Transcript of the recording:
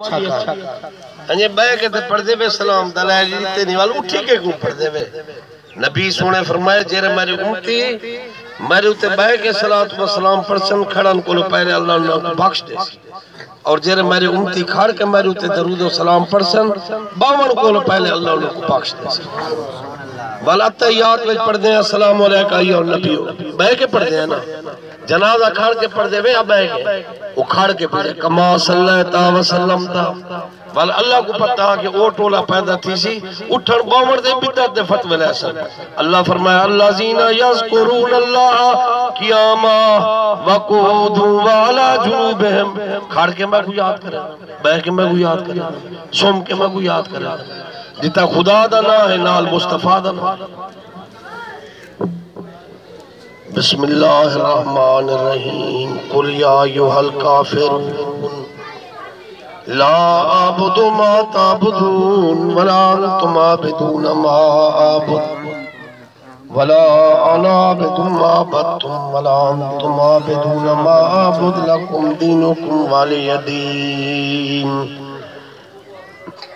انجے بے کے تے پڑھ دے وے سلام دلائل جی تے نیوال اٹھی کے کو پڑھ دے وے نبی سونے فرمائے جیرے میری امتی میرے تے بے کے صلوات و سلام پڑھن کھڑن کولو پہلے اللہ نے کو بخش دے۔ اور جیرے میری امتی کھڑ کے میرے تے درود و سلام پڑھن باون کولو پہلے اللہ نے کو بخش دے۔ سی والا وچ پڑھ دیں السلام علیکم ایو نبیو۔ بے کے پڑھ دیں نا۔ جنازہ کھڑ کے پڑھ دے وے اب بے کے۔ وہ کھڑ کے پڑھ دے کما صلی اللہ وسلم تا۔ والا اللہ کو پتہ کہ او ٹولا پیدا تھی سی۔ اٹھن باور دے بدعت دے فتوی لے سن۔ اللہ فرمایا اللہ زینا یذکرون اللہ قیاما وقعود والا جنوبہم۔ کھڑ کے میں کو یاد کرے بے کے میں کو یاد کرے۔ سوم کے میں کو یاد کرے۔ جتا خدا دا نا ہے نال مصطفیٰ دا نا بسم اللہ الرحمن الرحیم۔ قل یا ایوہ الکافرون۔ لا عابد ما تعبدون ولا انتم عابدون ما عابد ولا انا عابد ما عبدتم ولا انتم عابدون ما عابد لكم دينكم ولي دين